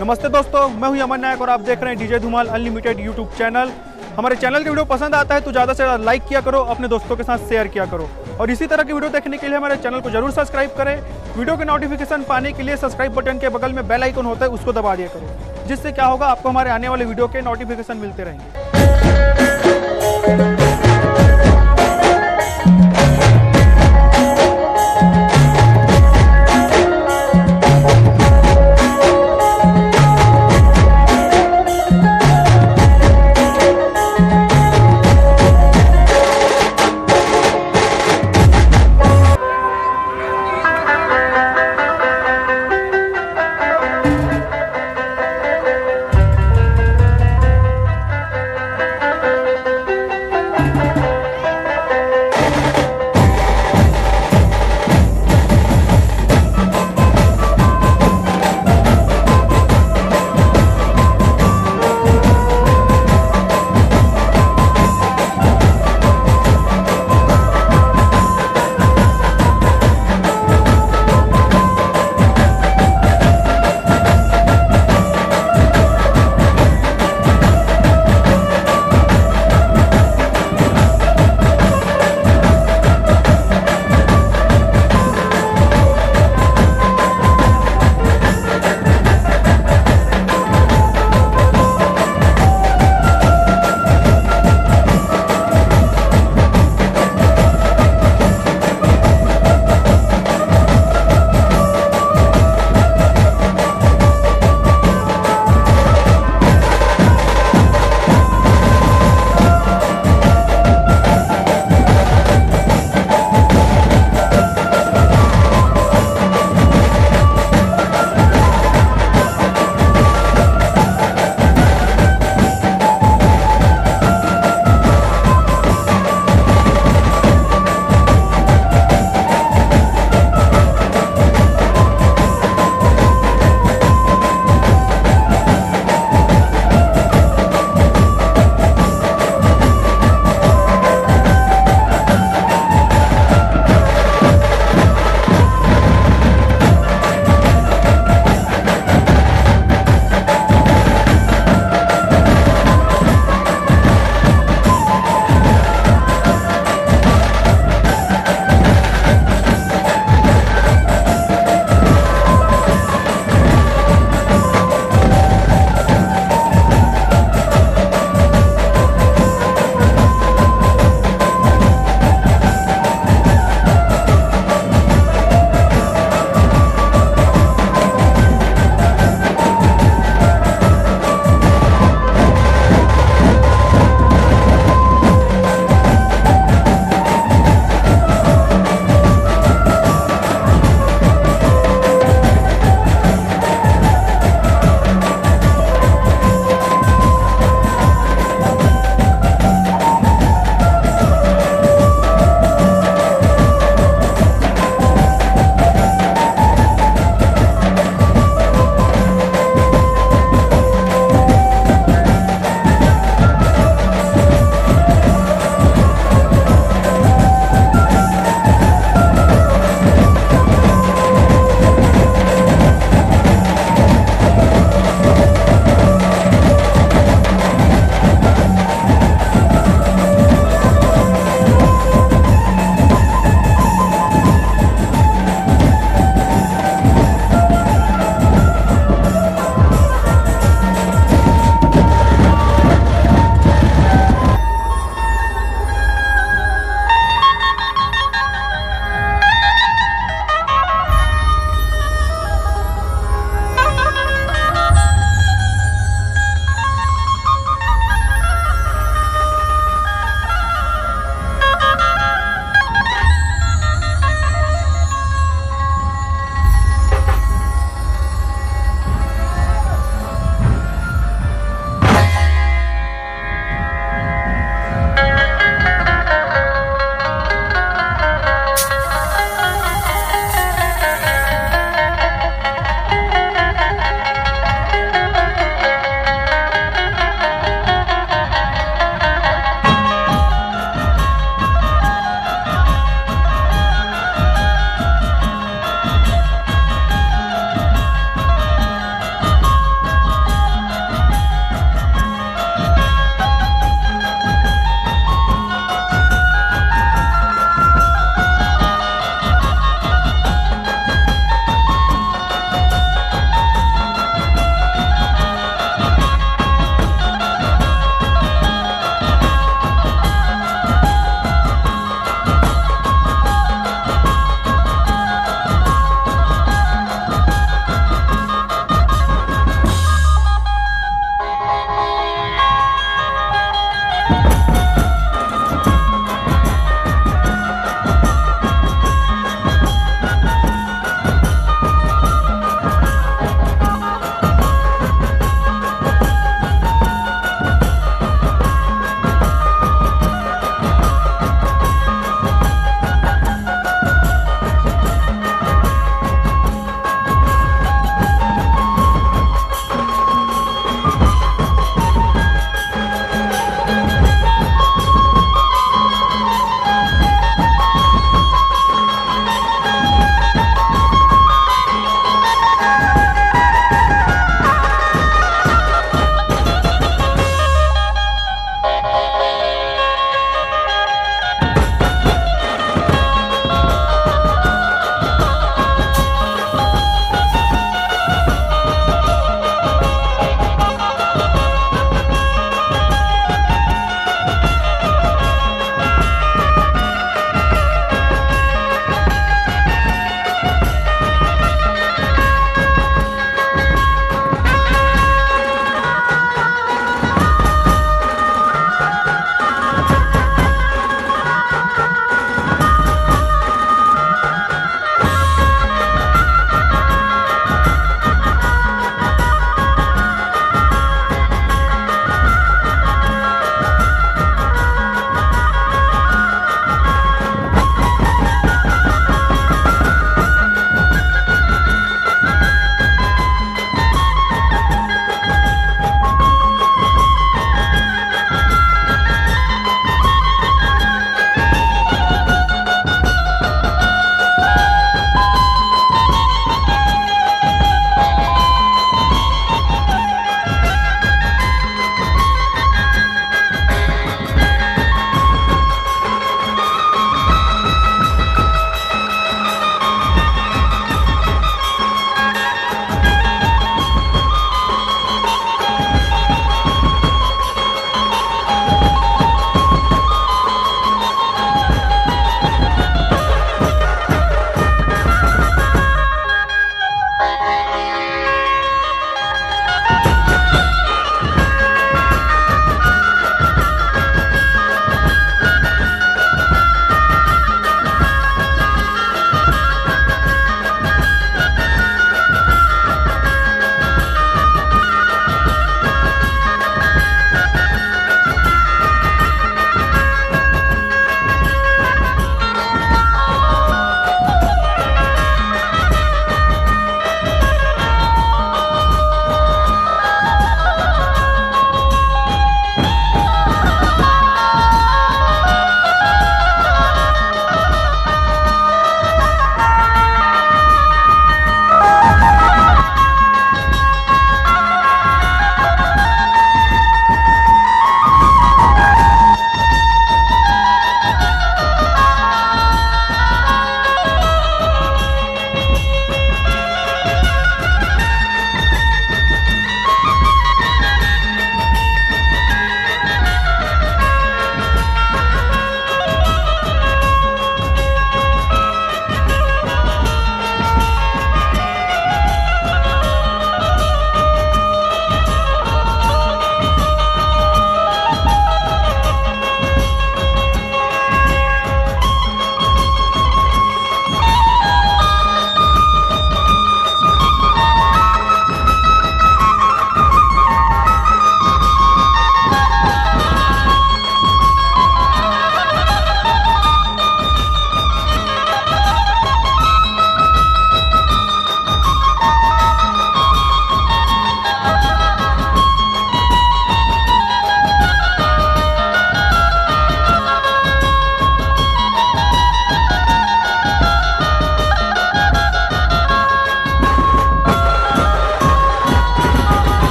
नमस्ते दोस्तों, मैं हूँ अमन नायक और आप देख रहे हैं DJ Dhumal unlimited YouTube channel. हमारे चैनल के वीडियो पसंद आता है तो ज़्यादा से ज़्यादा लाइक किया करो, अपने दोस्तों के साथ शेयर किया करो। और इसी तरह की वीडियो देखने के लिए हमारे चैनल को ज़रूर सब्सक्राइब करें। वीडियो के नोटिफिकेशन पाने के लिए सब्सक्राइब बटन के बगल में बेल आइकन होता है, उसको दबा दिया करो। जिससे क्या होगा, आपको हमारे आने वाले वीडियो के नोटिफिकेशन मिलते रहेंगे।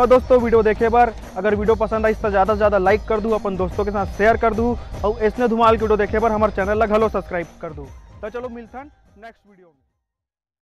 धन्यवाद दोस्तों, वीडियो देखे बार अगर वीडियो पसंद आई तो ज़्यादा से ज़्यादा लाइक कर दूँ, अपन दोस्तों के साथ शेयर कर दूँ, और ऐसने धुमाल की वीडियो देखे बार हमारे चैनल ला घलो सब्सक्राइब कर दूँ। तो चलो मिलता नेक्स्ट वीडियो में।